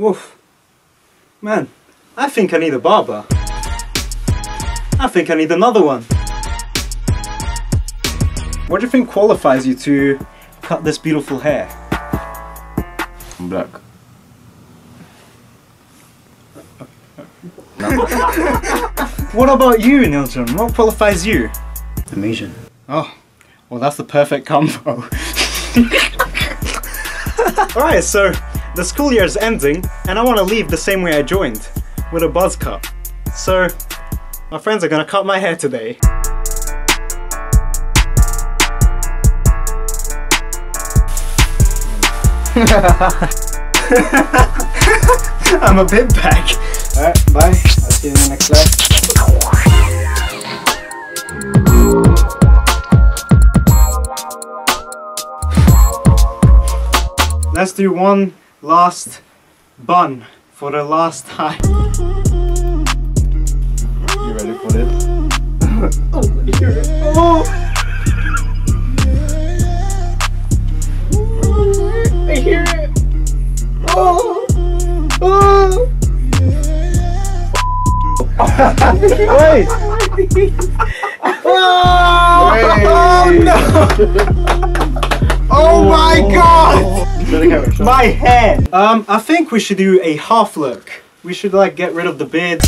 Woof. Man, I think I need a barber. I think I need another one. What do you think qualifies you to cut this beautiful hair? I'm black. What about you, Nilton? What qualifies you? I'm Asian. Oh, well, that's the perfect combo. Alright, so the school year is ending, and I want to leave the same way I joined with a buzz cut. So, my friends are gonna cut my hair today. I'm a bit back. Alright, bye. I'll see you in the next slide. Let's do one last bun for the last time. You ready for this? Oh! I hear it! Oh! Oh! Wait! Oh, no! Oh my god! My hair! Um, I think we should do a half look. We should like get rid of the beard.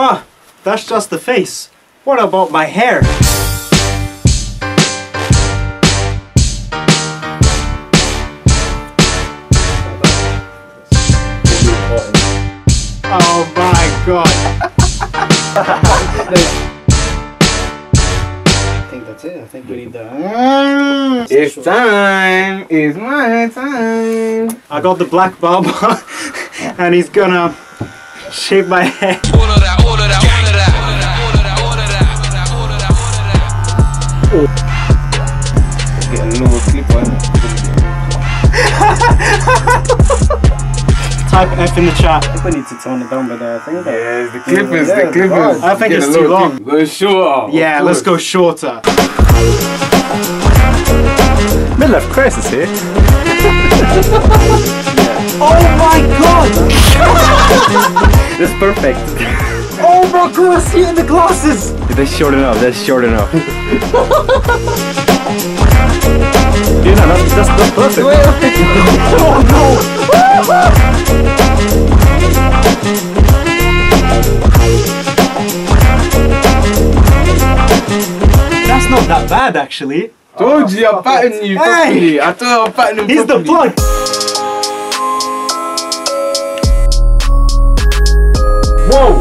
ah, that's just the face. What about my hair? Oh my god. I think that's it. I think we need the. It's time! It's my time! I got the black barber and he's gonna shave my that. Get a little clip on Type F in the chat. I think we need to tone it down by the thing. Yes, the clippers, Yeah, the clippers. God. I think it's too long. clip- Go shorter. Yeah, let's go course. shorter. Midlife crisis here. Oh my god! That's perfect. Oh my god, I see it in the glasses! That's short enough. That's short enough. yeah, no, that's, that's, that's perfect. Oh no! That's not that bad actually. Told you, I patterned you Hey! I told you I patterned him He's the properly. plug! Whoa!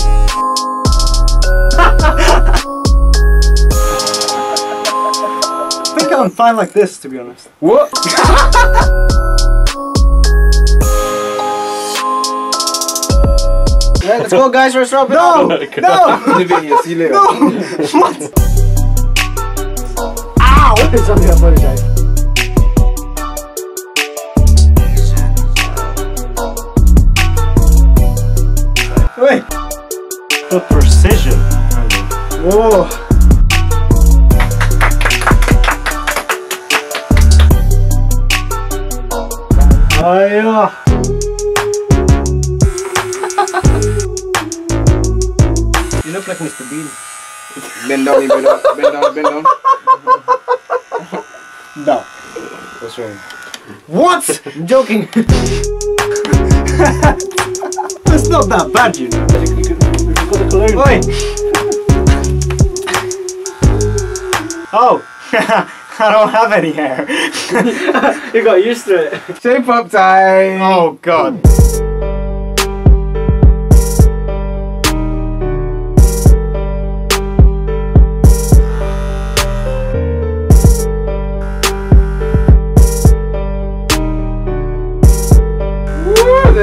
I think I'm fine like this to be honest. What? Yeah, let's go, guys. Let's wrap it No! up. No! Leave it here, see you later. No! What? Something I apologize. Wait! The precision. Whoa! Oh yeah! You look like Mr. Bean. Bend down, bend down, bend down, bend down. No. What's wrong? What? I'm joking. It's not that bad, you know. you could, you could go Cologne. Oi! oh! I don't have any hair. You got used to it. Shape up time. oh god.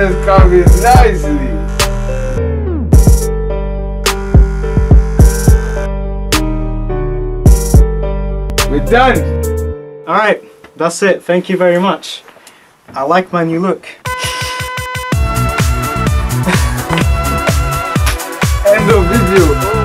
That's coming nicely. We're done. Alright, that's it. Thank you very much. I like my new look. End of video.